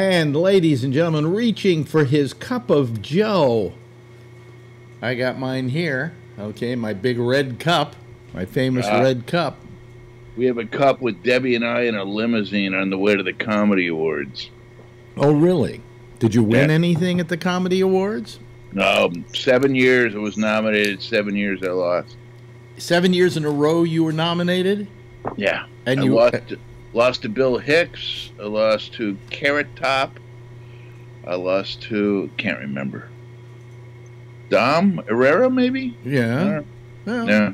And ladies and gentlemen, reaching for his cup of Joe. I got mine here. Okay, my big red cup, my famous Ah. red cup. We have a cup with Debbie and I in a limousine on the way to the Comedy Awards. Oh, really? Did you win Yeah. anything at the Comedy Awards? No, seven years I was nominated. Seven years I lost. Seven years in a row you were nominated? Yeah, And I you lost, lost to Bill Hicks. I lost to Carrot Top. I lost to can't remember. Dom Irrera, maybe. Yeah. Well, Yeah.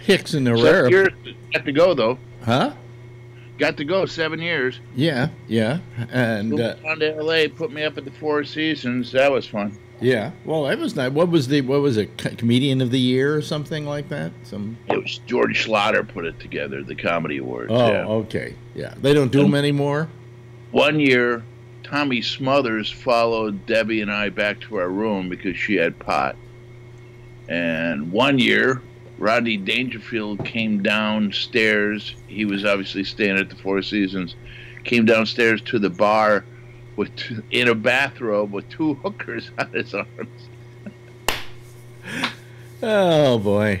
Hicks and Irrera. Seven years. Got to go though. Huh? Got to go seven years. Yeah, yeah. And Moved uh, down to L.A. Put me up at the Four Seasons. That was fun. Yeah. Well, that was nice. What was the what was it? Comedian of the year or something like that? Some It was George Schlatter put it together. The Comedy Awards. Oh, yeah. okay. Yeah. They don't do them anymore? One year, Tommy Smothers followed Debbie and I back to our room because she had pot. And one year, Rodney Dangerfield came downstairs. He was obviously staying at the Four Seasons. Came downstairs to the bar with two, in a bathrobe with two hookers on his arms. Oh boy.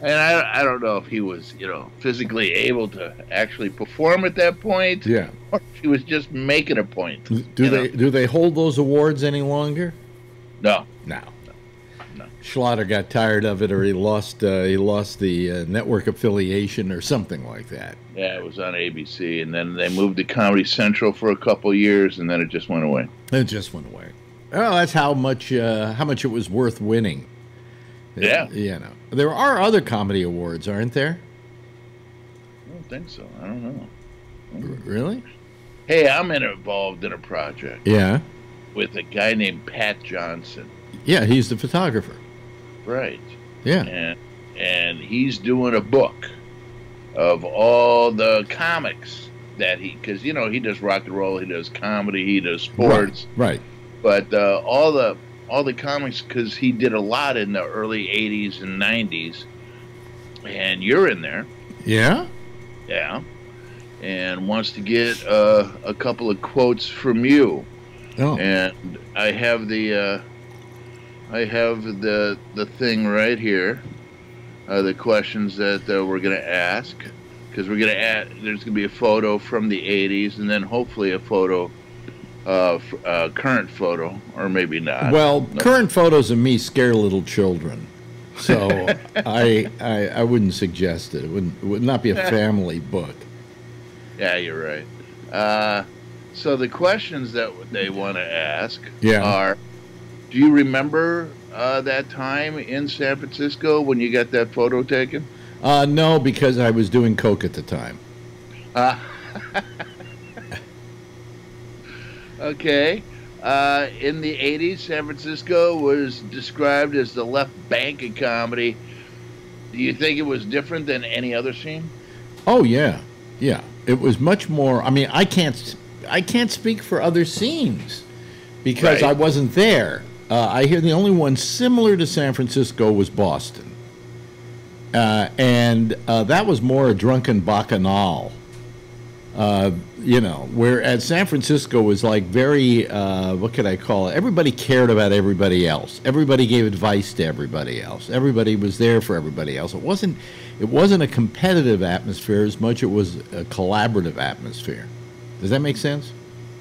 And I, I don't know if he was, you know, physically able to actually perform at that point, Yeah. or if he was just making a point. Do they know? do they hold those awards any longer? No. Schlatter got tired of it, or he lost uh, he lost the uh, network affiliation, or something like that. Yeah, it was on ABC, and then they moved to Comedy Central for a couple years, and then it just went away. It just went away. Oh, that's how much uh, how much it was worth winning. Yeah. You know, there are other comedy awards, aren't there? I don't think so. I don't know. Really? Hey, I'm involved in a project Yeah. with a guy named Pat Johnson. Yeah, he's the photographer. Right. Yeah. And and he's doing a book of all the comics that he because you know he does rock and roll, he does comedy, he does sports, Right. but uh, all the all the comics because he did a lot in the early '80s and '90s, and you're in there. Yeah. Yeah. And wants to get uh, a couple of quotes from you. Oh. And I have the uh, I have the the thing right here. Uh, the questions that uh, we're going to ask because we're going to add there's going to be a photo from the 80s and then hopefully a photo uh, f- uh current photo or maybe not. Well, current photos of me scare little children, so I, I I wouldn't suggest it. It wouldn't it would not be a family book. Yeah, you're right. Uh, so the questions that they want to ask Yeah. are: Do you remember uh, that time in San Francisco when you got that photo taken? Uh, no, because I was doing coke at the time. Uh, okay. Uh, in the 80s, San Francisco was described as the left bank of comedy. Do you think it was different than any other scene? Oh yeah, yeah. It was much more. I mean, I can't I can't speak for other scenes because Right. I wasn't there. Uh, I hear the only one similar to San Francisco was Boston, uh, and uh, that was more a drunken bacchanal. Uh, you know, whereas San Francisco was like very, uh, what could I call it? Everybody cared about everybody else. Everybody gave advice to everybody else. Everybody was there for everybody else. It wasn't, it wasn't a competitive atmosphere as much. It was a collaborative atmosphere. Does that make sense?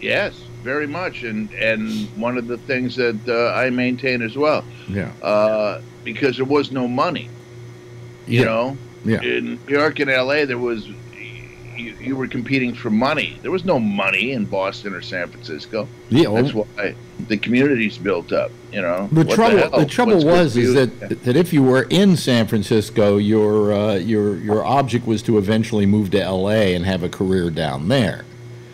Yes, very much. And and one of the things that uh, I maintain as well, Yeah. uh, because there was no money. You Yeah. know, Yeah. in New York and L.A., there was you, you were competing for money. There was no money in Boston or San Francisco. Yeah. well, That's why the communities built up. You know, The What trouble, hell? the, trouble What's was, is that that if you were in San Francisco, your uh, your your object was to eventually move to L.A. and have a career down there.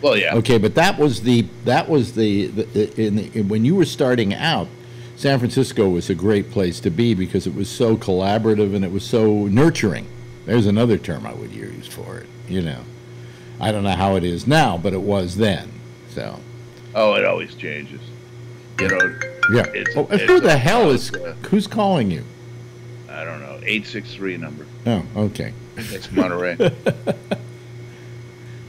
Well, yeah, Okay, but that was the that was the, the in, the, in when you were starting out, San Francisco was a great place to be because it was so collaborative and it was so nurturing. There's another term I would use for it. You know, I don't know how it is now, but it was then. So oh, it always changes. You know, yeah. It's- oh, it's who the hell is uh, who's calling you? I don't know, eight six three number. Oh, okay. It's Monterey.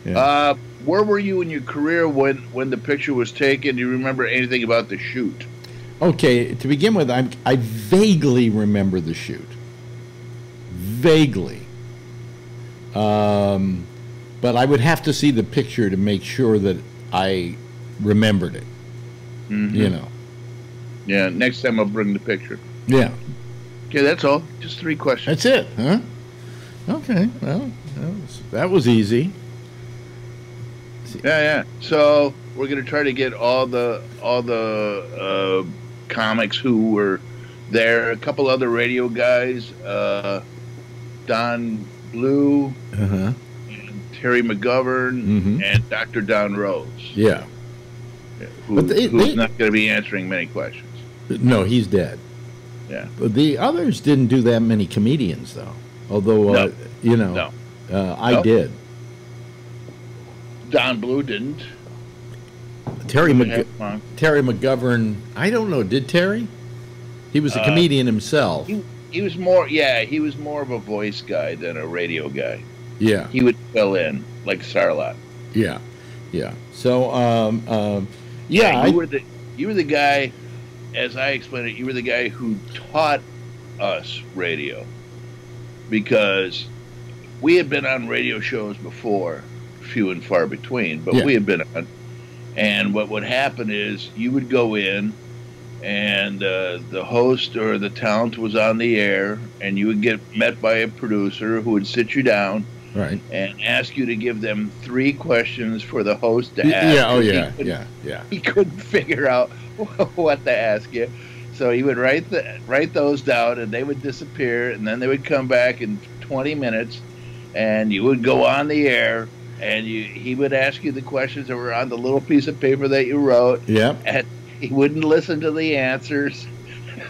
Yeah. Uh, where were you in your career when when the picture was taken? Do you remember anything about the shoot? Okay, to begin with, I'm, I vaguely remember the shoot. Vaguely. Um, but I would have to see the picture to make sure that I remembered it. Mhm. You know. Yeah. Next time I'll bring the picture. Yeah. Okay, that's all. Just three questions. That's it, huh? Okay. Well, that was, that was easy. Yeah, yeah. So we're gonna try to get all the all the uh, comics who were there. A couple other radio guys, uh, Don Blue Uh huh. and Terry McGovern Mhm. and Dr. Don Rose, Yeah. who, But they- who's they- not going to be answering many questions. No, he's dead. Yeah. But the others didn't do that many comedians, though. Although, uh, you know, No. uh, I No. did. Don Blue didn't. Terry Yeah, McG-. Terry McGovern. I don't know. Did Terry? He was a Uh, comedian himself. He, he was more, yeah, he was more of a voice guy than a radio guy. yeah. He would fill in like Sarlot. Yeah. Yeah. So, um, um, yeah. you I, were the you were the guy, as I explained it, you were the guy who taught us radio, because we had been on radio shows before, few and far between, but Yeah. we had been on. And what would happen is you would go in, and uh, the host or the talent was on the air, and you would get met by a producer who would sit you down right. and ask you to give them three questions for the host to ask. Yeah. Oh, yeah. couldn't- Yeah. Yeah. he couldn't figure out what to ask you. So he would write the write those down, and they would disappear, and then they would come back in 20 minutes, and you would go on the air, and you he would ask you the questions that were on the little piece of paper that you wrote, Yep. and he wouldn't listen to the answers,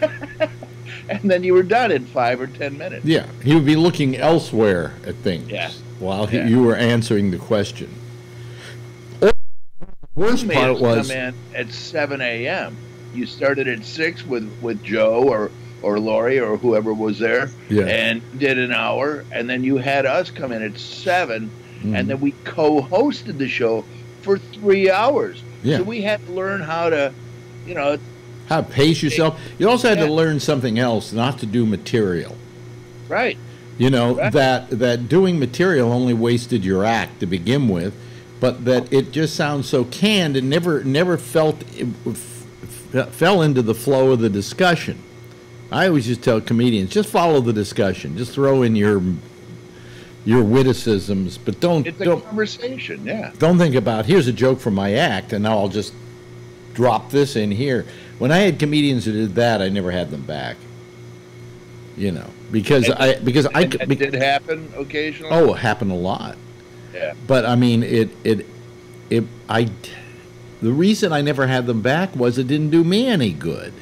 and then you were done in five or ten minutes. Yeah. He would be looking elsewhere at things Yeah. while he, Yeah. you were answering the question. Or, worst part was come in at 7 a.m. You started at six with with Joe or or Lori or whoever was there. yeah. and did an hour, and then you had us come in at 7 Mhm. and then we co-hosted the show for three hours. Yeah. So we had to learn how to, you know, how to pace yourself. You also had Yeah. to learn something else, not to do material. right, You know Right. that that doing material only wasted your act to begin with, but that it just sounds so canned and never never felt it f- f- fell into the flow of the discussion. I always just tell comedians just follow the discussion, just throw in your your witticisms, but don't it's a don't conversation. Yeah, don't think about here's a joke from my act and now I'll just drop this in here. When I had comedians who did that, I never had them back. You know, because And- I because I And be- did happen occasionally. oh, it happened a lot. yeah, But I mean, it it it I the reason I never had them back was it didn't do me any good.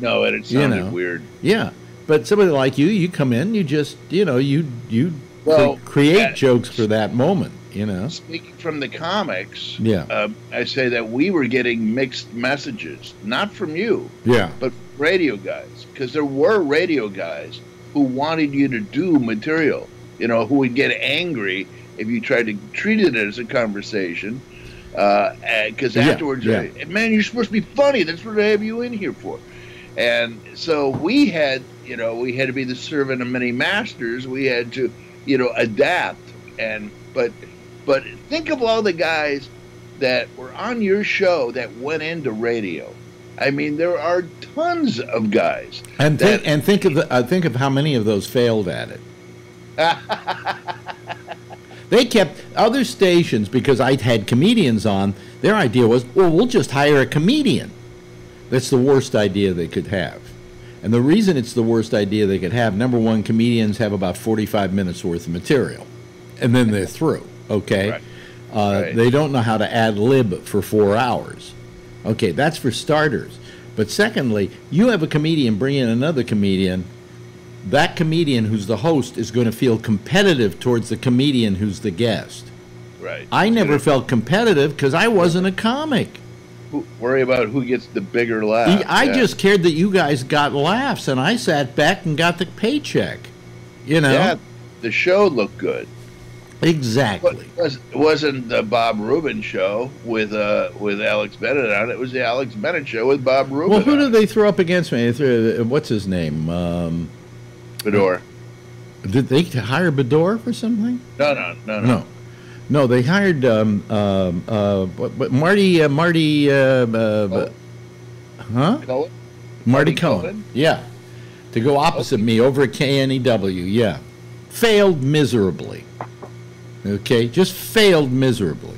no, and it You sounded know. weird. Yeah. But somebody like you, you come in, you just, you know, you you Well, create that- jokes for that moment, you know. Speaking from the comics, Yeah. um, I say that we were getting mixed messages, not from you, Yeah. but radio guys, because there were radio guys who wanted you to do material, you know, who would get angry if you tried to treat it as a conversation. Because Yeah, afterwards, yeah. uh, man, you're supposed to be funny. That's what I have you in here for. And so we had, you know, we had to be the servant of many masters. We had to, you know, adapt. And but, but think of all the guys that were on your show that went into radio. I mean, there are tons of guys. And think That- and think of the, uh, think of how many of those failed at it. They kept other stations because I had comedians on. Their idea was, well, we'll just hire a comedian. That's the worst idea they could have. And the reason it's the worst idea they could have, number one, comedians have about 45 minutes worth of material, and then they're through. Okay, Right. Uh, Right. they don't know how to ad lib for four hours. Okay, that's for starters. But secondly, you have a comedian bring in another comedian. That comedian who's the host is going to feel competitive towards the comedian who's the guest. right. I never felt competitive because I wasn't a comic. Who- worry about who gets the bigger laugh. I Yeah. just cared that you guys got laughs, and I sat back and got the paycheck. You know, yeah, the show looked good. Exactly. Was, wasn't the Bob Rubin show with uh with Alex Bennett on it? It was the Alex Bennett show with Bob Rubin. Well, who did it. they throw up against me? Threw- uh, What's his name? Um, Fedor? did they hire Bedore for something? No, no, no, no. No, no. They hired um, um, uh, Marty. Uh, Marty. Uh, uh, huh? Cohen? Marty Marty Cohen. Cohen? Yeah, to go opposite me over at KNEW. Yeah, failed miserably. Okay, just failed miserably.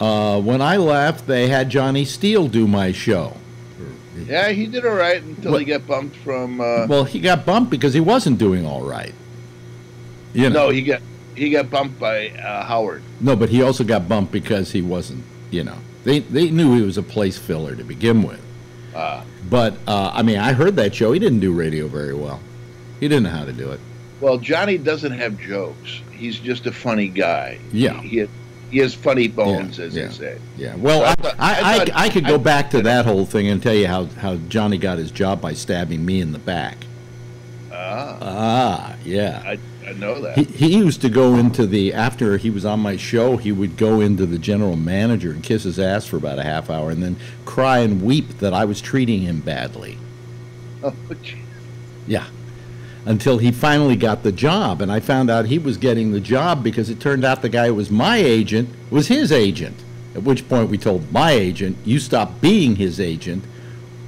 Uh, when I left, they had Johnny Steele do my show. Yeah, he did all right until What- he got bumped from. Uh, Well, he got bumped because he wasn't doing all right. You know. no, he got he got bumped by uh, Howard. No, but he also got bumped because he wasn't. You know, they they knew he was a place filler to begin with. Uh, But uh, I mean, I heard that show. He didn't do radio very well. He didn't know how to do it. well, Johnny doesn't have jokes. He's just a funny guy. Yeah. He, he, he has funny bones, Yeah, as yeah. they say. Yeah. Well, So I I, thought- I, I I, I could go I- back to that whole thing and tell you how, how Johnny got his job by stabbing me in the back. Ah, Ah, yeah. Know that. He, he used to go into the after he was on my show. He would go into the general manager and kiss his ass for about a half hour, and then cry and weep that I was treating him badly. oh, gee. Yeah. Until he finally got the job, and I found out he was getting the job because it turned out the guy who was my agent was his agent. At which point we told my agent, "You stop being his agent,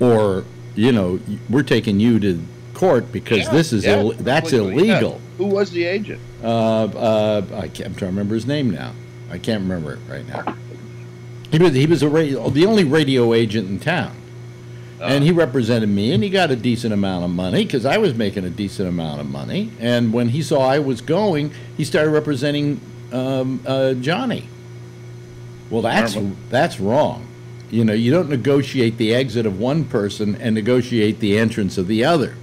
or you know we're taking you to court because Yeah, this is yeah, Ill- that's illegal." yeah. Illegal." Who was the agent? Uh, uh, I can't, I'm trying to remember his name now. I can't remember it right now. He was he was a radio, the only radio agent in town, and he represented me, and he got a decent amount of money because I was making a decent amount of money. And when he saw I was going, he started representing um, uh, Johnny. Well, that's that's wrong. You know, you don't negotiate the exit of one person and negotiate the entrance of the other.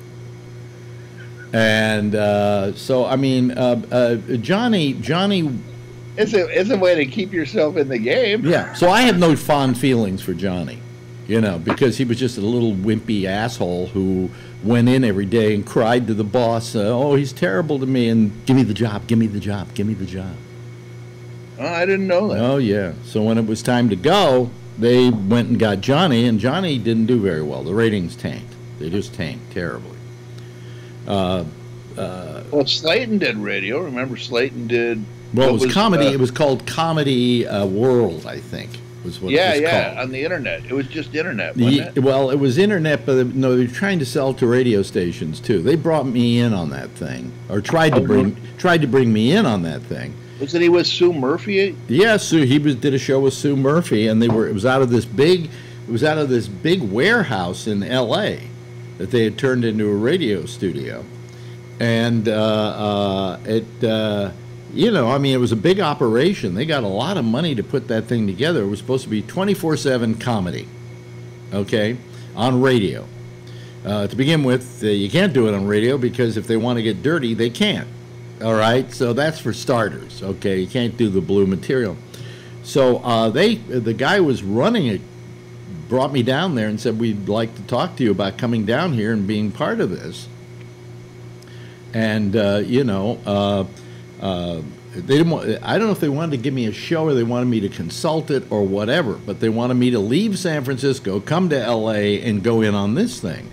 And uh, so, I mean, uh, uh, Johnny, Johnny, It's a it's a way to keep yourself in the game. yeah. So I have no fond feelings for Johnny, you know, because he was just a little wimpy asshole who went in every day and cried to the boss, uh, "Oh, he's terrible to me," and give me the job, give me the job, give me the job. Oh, I didn't know that. Oh yeah. So when it was time to go, they went and got Johnny, and Johnny didn't do very well. The ratings tanked. They just tanked terribly. Uh, uh, Well, Slayton did radio. Remember, Slayton did. well, it what was, comedy. uh, it was called Comedy uh, World, I think, was what yeah, it was yeah, called. on the internet. It was just internet, it? well, it was internet, but no, they were trying to sell to radio stations too. They brought me in on that thing, or tried to Oh, bring tried to bring me in on that thing. Wasn't he with Sue Murphy? Yeah, Sue. He was did a show with Sue Murphy, and they were. It was out of this big. It was out of this big warehouse in L.A. that they had turned into a radio studio, and uh, uh, it. Uh, you know, I mean, it was a big operation. They got a lot of money to put that thing together. It was supposed to be twenty four seven comedy, okay, on radio. Uh, to begin with, uh, you can't do it on radio because if they want to get dirty, they can't. All right, so that's for starters. Okay, you can't do the blue material. So uh, they, the guy was running it, brought me down there and said we'd like to talk to you about coming down here and being part of this. And uh, you know, uh, uh, they didn't. Want, I don't know if they wanted to give me a show or they wanted me to consult it or whatever, but they wanted me to leave San Francisco, come to L.A., and go in on this thing.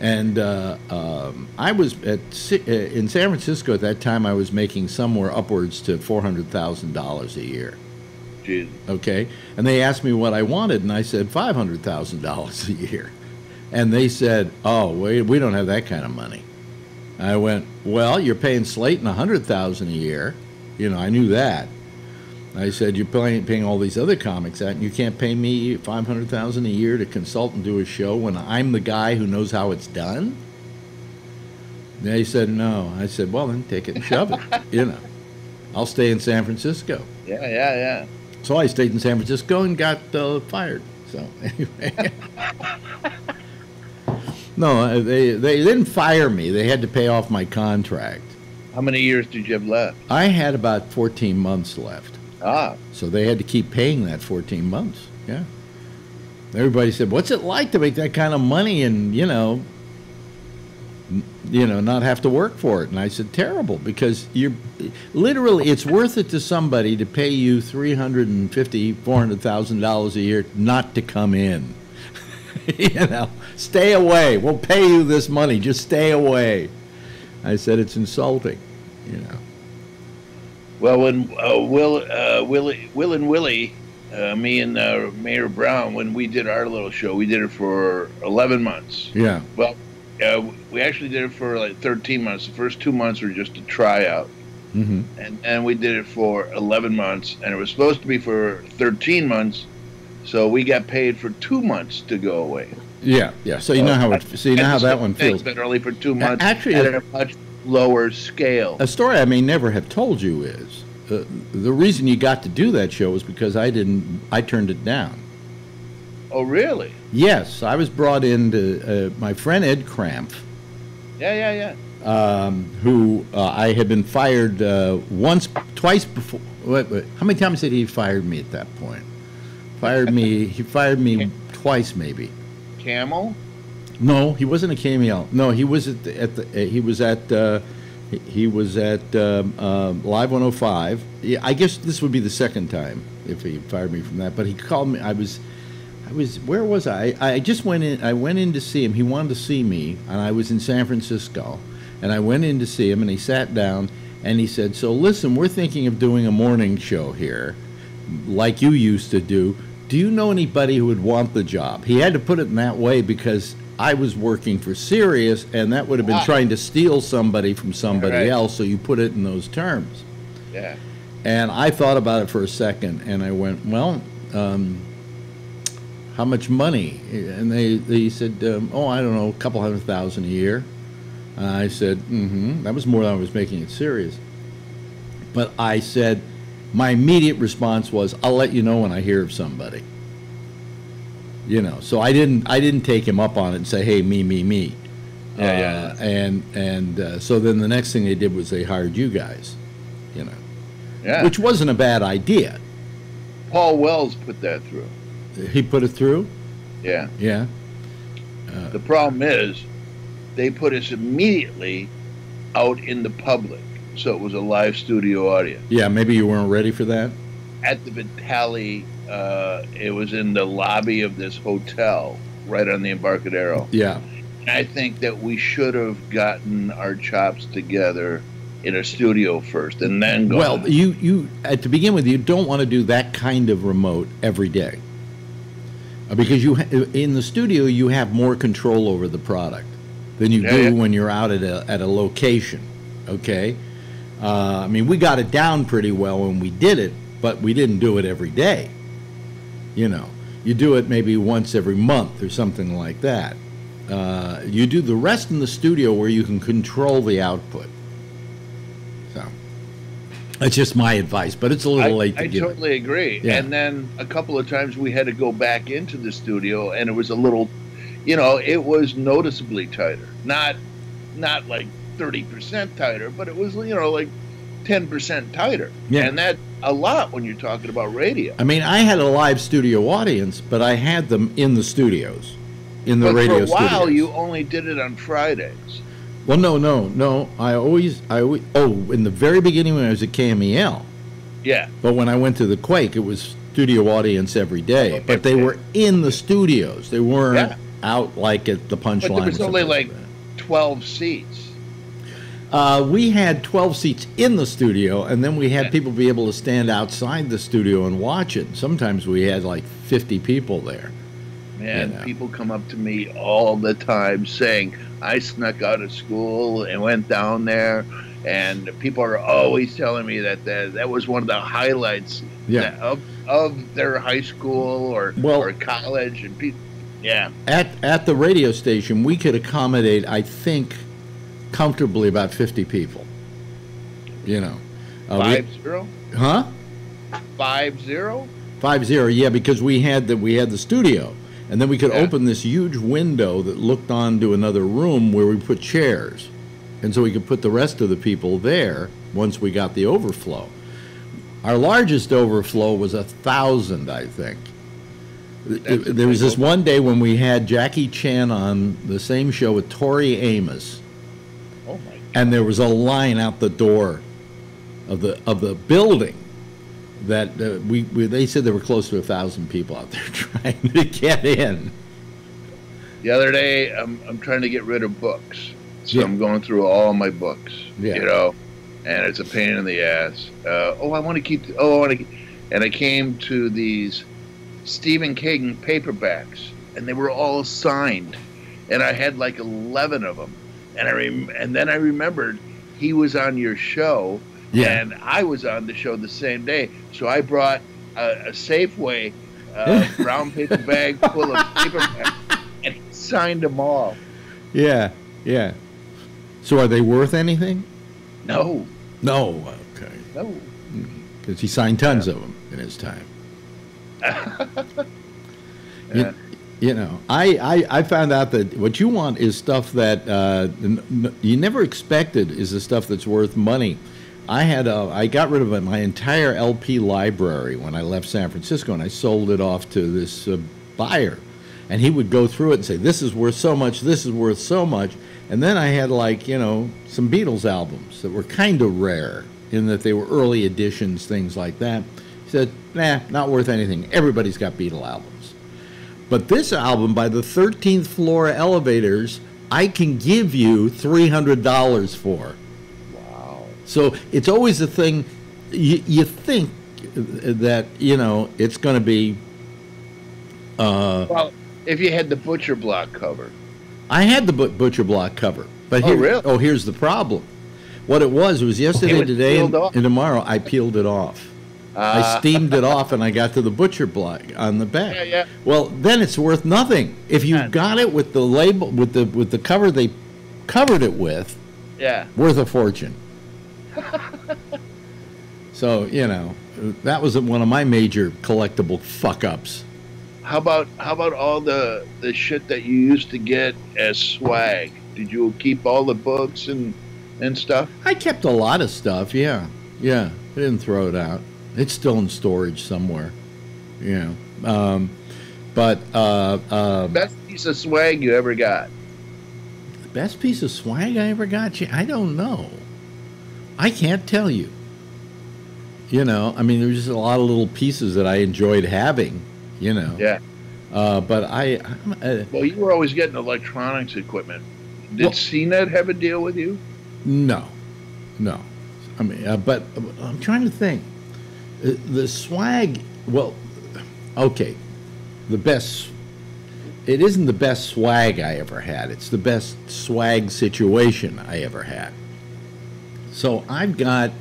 And uh, um, I was at uh, in San Francisco at that time. I was making somewhere upwards to four hundred thousand dollars a year. Jeez. Okay, and they asked me what I wanted, and I said five hundred thousand dollars a year. And they said, "Oh, we we don't have that kind of money." I went, "Well, you're paying Slayton a hundred thousand a year." You know, I knew that. I said, "You're paying paying all these other comics that, and you can't pay me five hundred thousand a year to consult and do a show when I'm the guy who knows how it's done." They said, "No." I said, "Well, then take it and shove it." you know, I'll stay in San Francisco. Yeah, yeah, yeah. So I stayed in San Francisco and got uh, fired. So anyway, no, uh, they they didn't fire me. They had to pay off my contract. How many years did you have left? I had about 14 months left, Ah, so they had to keep paying that 14 months. Yeah. Everybody said, "What's it like to make that kind of money?" And you know, you know, not have to work for it. And I said, terrible, because you're literally, it's worth it to somebody to pay you three hundred and fifty, four hundred thousand dollars a year not to come in. you know, stay away. We'll pay you this money. Just stay away. I said it's insulting. You know. Well, when uh, Will, uh, Willie, Will and Willie, uh, me and uh, Mayor Brown, when we did our little show, we did it for 11 months. Yeah. Well, uh, we actually did it for like 13 months. The first two months were just a tryout. Mm-hmm. And and we did it for 11 months, and it was supposed to be for 13 months, so we got paid for two months to go away. Yeah, yeah. So you know how it. So you know how that one feels. But only for two months. Actually, at a much lower scale. A story I may never have told you is uh, the reason you got to do that show was because I didn't. I turned it down. Oh, really? Yes, I was brought in to uh, my friend Ed Krampf. Yeah, yeah, yeah. Um, who uh, I had been fired uh, once, twice before. Wait, wait, how many times did he fired me at that point? Fired me. he fired me twice, maybe. KMEL? No, he wasn't a cameo. No, he was at the, at the uh, he was at uh, he, he was at um, uh, Live 105. Yeah, I guess this would be the second time if he fired me from that. But he called me. I was I was where was I? I just went in. I went in to see him. He wanted to see me, and I was in San Francisco. And I went in to see him, and he sat down, and he said, "So listen, we're thinking of doing a morning show here, like you used to do. Do you know anybody who would want the job?" He had to put it in that way because I was working for Sirius, and that would have been Ah. trying to steal somebody from somebody Right. else. So you put it in those terms. Yeah. And I thought about it for a second, and I went, "Well, um, how much money?" And they they said, um, "Oh, I don't know, a couple hundred thousand a year." And I said, "Mm-hmm." That was more than I was making it Sirius. But I said, my immediate response was, "I'll let you know when I hear of somebody." You know, so I didn't I didn't take him up on it and say, "Hey, me, me, me." Yeah, yeah. Uh, and and uh, so then the next thing they did was they hired you guys. You know Yeah. which wasn't a bad idea. Paul Wells put that through. He put it through. Yeah. Yeah. The problem is, they put us immediately out in the public, so it was a live studio audience Yeah. Maybe you weren't ready for that. at the Vitale. Uh, it was in the lobby of this hotel right on the Embarcadero. Yeah. I think that we should have gotten our chops together in a studio first, and then go. Well, you you at to begin with, you don't want to do that kind of remote every day, Uh, because you ha- in the studio you have more control over the product than you Yeah, do yeah. when you're out at a at a location. Okay. Uh, I mean, we got it down pretty well when we did it, but we didn't do it every day. You know, you do it maybe once every month or something like that. Uh, you do the rest in the studio where you can control the output. That's just my advice, but it's a little I, late to I give. it. totally agree. Yeah. And then a couple of times we had to go back into the studio, and it was a little, you know, it was noticeably tighter. Not, not like thirty percent tighter, but it was, you know, like ten percent tighter. Yeah. And that a lot when you're talking about radio. I mean, I had a live studio audience, but I had them in the studios, in the but radio for a while, studios. you only did it on Fridays. Well, no, no, no. I always, I always, oh, in the very beginning when I was at KMEL, Yeah. but when I went to the Quake, it was studio audience every day. Oh, But they were in the studios. They weren't Yeah. out like at the punchline. But there was only something like twelve seats. Uh, we had 12 seats in the studio, and then we had Yeah. people be able to stand outside the studio and watch it. Sometimes we had like 50 people there. Man, Yeah. people come up to me all the time saying, I snuck out of school and went down there. And people are always telling me that that, that was one of the highlights Yeah. of, of their high school or, Well- or college. And people, yeah. At, at the radio station, we could accommodate, I think, comfortably about 50 people. You know. Uh, we- Five zero? huh? Five zero? Five zero, yeah, because we had the we had the studio, and then we could Yeah. open this huge window that looked onto another room where we put chairs, and so we could put the rest of the people there once we got the overflow. Our largest overflow was a thousand, I think. That's there was this one day when we had Jackie Chan on the same show with Tori Amos, Oh my! and there was a line out the door of the of the building that uh, we, we they said there were close to a thousand people out there trying to get in. The other day, I'm I'm trying to get rid of books, so Yeah. I'm going through all my books. Yeah. You know, and it's a pain in the ass. Uh, oh, I want to keep. Oh, I want to. And I came to these Stephen King paperbacks, and they were all signed, and I had like eleven of them. And I rem- and then I remembered he was on your show, and I was on the show the same day. So I brought a, a Safeway uh, brown paper bag full of paperbacks, and signed them all. yeah, yeah. So are they worth anything? No, No. Okay. no. Because he signed tons of them in his time. You, Yeah. you know, I, I, I found out that what you want is stuff that uh, you never expected is the stuff that's worth money. I had a, I got rid of my entire LP library when I left San Francisco, and I sold it off to this uh, buyer, and he would go through it and say, "This is worth so much. This is worth so much." And then I had like you know some Beatles albums that were kind of rare in that they were early editions, things like that. He said, "Nah, not worth anything. Everybody's got Beatle albums." But this album by the 13th floor elevators, I can give you $300 for. Wow. So it's always a thing, you, you think that, you know, it's going to be. Uh, Well, if you had the butcher block cover, I had the Bu- Butcher Block cover. But here, Oh, really? oh, here's the problem. What it was was yesterday, was today, and, and tomorrow, I peeled it off. I uh, steamed it off and I got to the butcher block on the back. Yeah, yeah. Well, then it's worth nothing. If you Yeah. got it with the label with the with the cover they covered it with, yeah. worth a fortune. so, you know, that was one of my major collectible fuck ups. How about how about all the the shit that you used to get as swag? Did you keep all the books and and stuff? I kept a lot of stuff, yeah. Yeah. I didn't throw it out. It's still in storage somewhere. Yeah. Um, but uh, uh, Best piece of swag you ever got? The best piece of swag I ever got? I don't know. I can't tell you. You know, I mean, there's just a lot of little pieces that I enjoyed having. You know. Yeah. Uh, but I, I'm, uh, Well, you were always getting electronics equipment. Did Well- CNET have a deal with you? no, no. I mean, uh, but uh, I'm trying to think. Uh, the swag. Well, okay. The best. It isn't the best swag I ever had. It's the best swag situation I ever had. So I've got.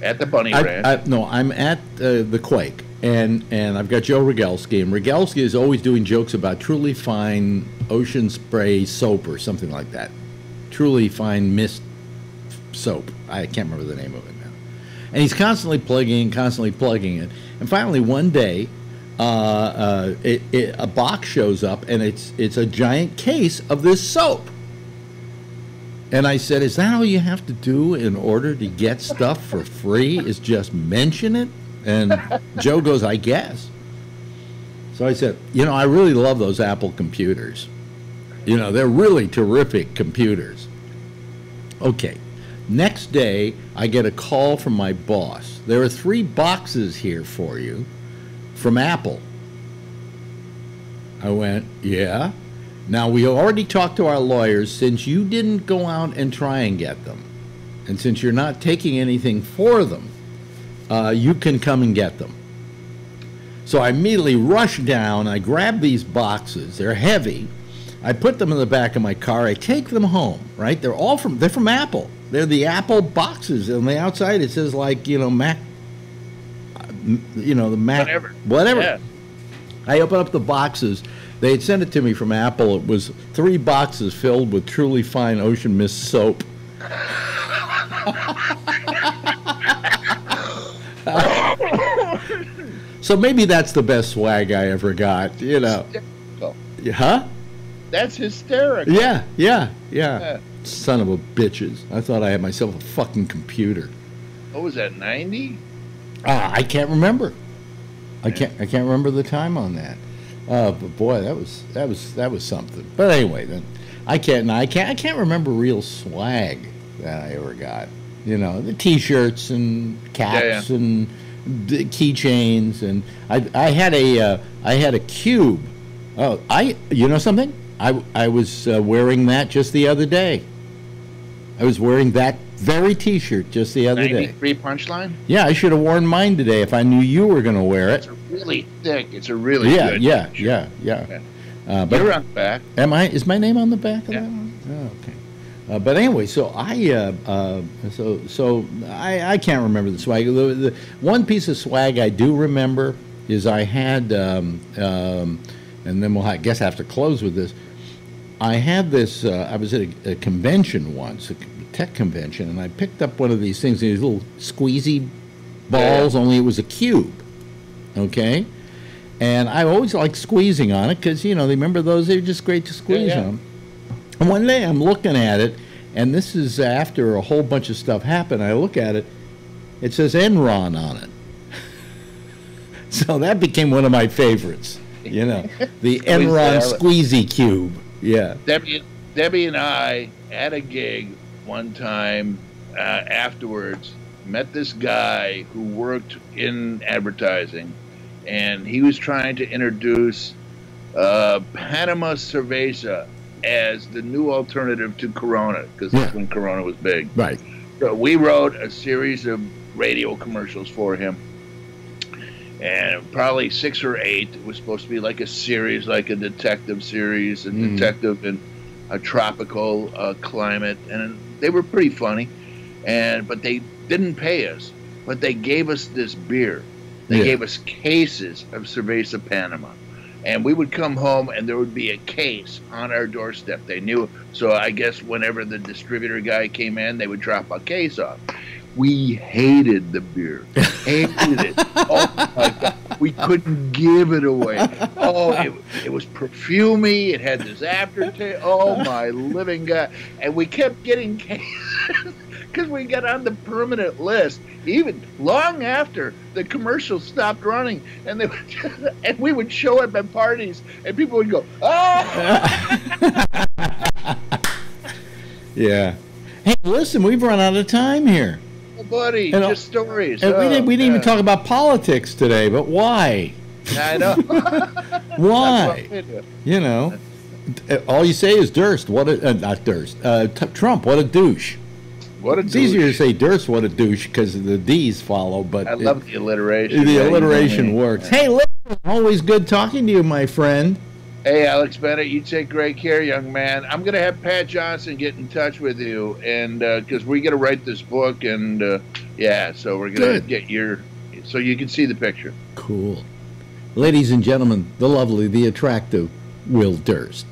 At the Bunny I, Ranch. I, no, I'm at uh, the Quake, and and I've got Joe Rogalski, and Rogalski is always doing jokes about truly fine ocean spray soap or something like that. Truly fine mist soap. I can't remember the name of it now. And he's constantly plugging, constantly plugging it. And finally, one day, uh, uh, it, it, a box shows up, and it's it's a giant case of this soap. And I said, "Is that all you have to do in order to get stuff for free? Is just mention it?" And Joe goes, "I guess." So I said, "You know, I really love those Apple computers. You know, they're really terrific computers." Okay. Next day, I get a call from my boss. There are three boxes here for you from Apple. I went, "Yeah." Now, we already talked to our lawyers since you didn't go out and try and get them, and since you're not taking anything for them, uh, you can come and get them. So I immediately rush down. I grab these boxes. They're heavy. I put them in the back of my car. I take them home. Right? They're all from. They're from Apple. They're the Apple boxes. On the outside, it says like you know Mac. uh, You know the Mac. Whatever. Whatever. Yeah. I open up the boxes. They had sent it to me from Apple. It was three boxes filled with truly fine ocean mist soap. so maybe that's the best swag I ever got, you know. Huh? That's hysterical. Yeah, yeah, yeah. Yeah. Son of a bitches. I thought I had myself a fucking computer. What was that? Ninety? Ah, I can't remember. I can't. I can't remember the time on that. Uh, but boy, that was that was that was something. But anyway, then I can't. I can't. I can't remember real swag. that I ever got. You know, the T-shirts and caps yeah. and the keychains, and I I had a uh, I had a cube. Oh, I you know something? I I was uh, wearing that just the other day. I was wearing that very T-shirt just the other day. 93 punchline? Yeah, I should have worn mine today if I knew you were going to wear It's it. a really thick. It's a really Yeah, good yeah, yeah, yeah. Yeah. Uh, You're but on the back. am I? Is my name on the back of Yeah. that one? Oh, okay. Uh, but anyway, so I uh, uh, so so I, I can't remember the swag. The, the one piece of swag I do remember is I had, um, um, and then we'll I guess have to close with this. I had this. Uh, I was at a, a convention once, a tech convention, and I picked up one of these things. These little squeezy balls, only it was a cube. Okay. And I always like squeezing on it because you know, they remember those? They're just great to squeeze yeah. on. And one day I'm looking at it, and this is after a whole bunch of stuff happened. I look at it, it says Enron on it. so that became one of my favorites. You know, the Enron squeezy cube. Yeah. Debbie, Debbie and I at a gig one time uh, afterwards met this guy who worked in advertising, and he was trying to introduce uh, Panama Cerveza as the new alternative to Corona because Yeah. that's when Corona was big. Right. So we wrote a series of radio commercials for him. And probably six or eight. It was supposed to be like a series, like a detective series, a Mm. detective in a tropical uh, climate, and they were pretty funny. And but they didn't pay us, but they gave us this beer. They Yeah. gave us cases of Cerveza Panama, and we would come home and there would be a case on our doorstep. They knew, so I guess whenever the distributor guy came in, they would drop a case off. We hated the beer, hated it. Oh my god, we couldn't give it away. Oh, it, it was perfumey. It had this aftertaste. Oh my living god! And we kept getting cases because we got on the permanent list, even long after the commercials stopped running, and they would and we would show up at parties, and people would go, "Oh, Yeah. Hey, listen, we've run out of time here. Buddy, And, uh, just stories." And we Oh, didn't, we didn't even talk about politics today, but why? I know. Why? That's what we do. You know, uh, all you say is Durst. What a uh, not Durst. Uh, t- Trump. What a douche. What a It's easier to say Durst. What a douche because the D's follow, but I it- love the alliteration. the Yeah, alliteration works. Hey, listen, always good talking to you, my friend. Hey, Alex Bennett, you take great care, young man. I'm going to have Pat Johnson get in touch with you, and because we're gonna write this book, and uh, yeah, so we're going to get your, so you can see the picture. Cool. Ladies and gentlemen, the lovely, the attractive Will Durst.